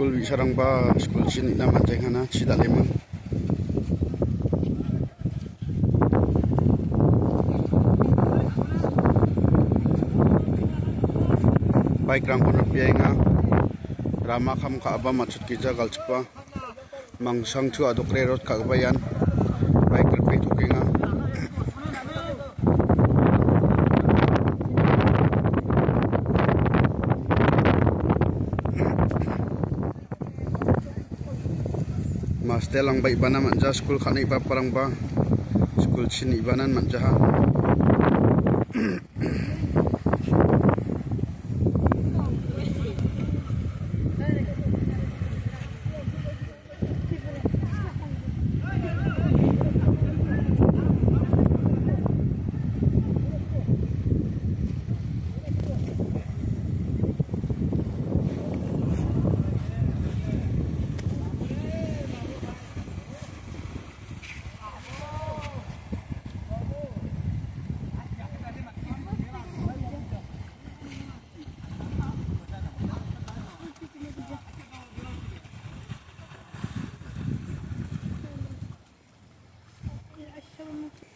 School bi sarang ba school sini na man jeng hana ci dalemang. Baik rang kono piai nga rama kham ka aba machut ki jagal chpa mang sang thu adok re rot ka bayan baik re tu mas telang baik bana manja school khani pa parang ba school sini banan manja ha Bye.